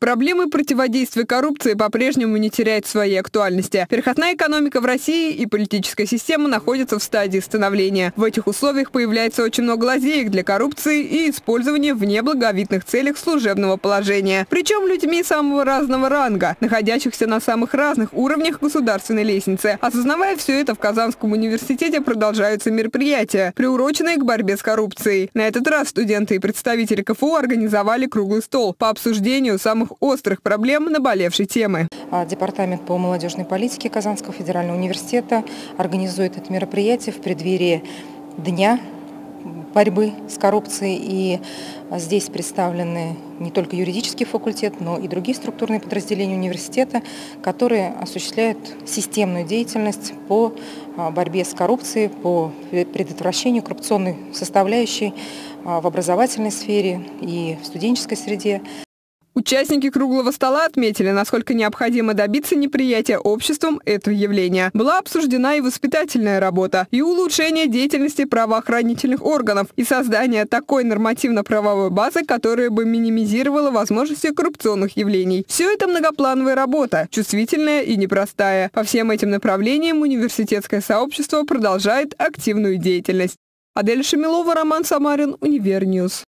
Проблемы противодействия коррупции по-прежнему не теряют своей актуальности. Переходная экономика в России и политическая система находятся в стадии становления. В этих условиях появляется очень много лазеек для коррупции и использования в неблаговидных целях служебного положения. Причем людьми самого разного ранга, находящихся на самых разных уровнях государственной лестницы. Осознавая все это, в Казанском университете продолжаются мероприятия, приуроченные к борьбе с коррупцией. На этот раз студенты и представители КФУ организовали круглый стол по обсуждению самых самых острых проблем наболевшей темы. А, департамент по молодежной политике Казанского федерального университета организует это мероприятие в преддверии Дня борьбы с коррупцией. И здесь представлены не только юридический факультет, но и другие структурные подразделения университета, которые осуществляют системную деятельность по а, борьбе с коррупцией, по предотвращению коррупционной составляющей а, в образовательной сфере и в студенческой среде. Участники круглого стола отметили, насколько необходимо добиться неприятия обществом этого явления. Была обсуждена и воспитательная работа, и улучшение деятельности правоохранительных органов, и создание такой нормативно-правовой базы, которая бы минимизировала возможности коррупционных явлений. Все это многоплановая работа, чувствительная и непростая. По всем этим направлениям университетское сообщество продолжает активную деятельность. Адель Шамилова, Роман Самарин, Универньюз.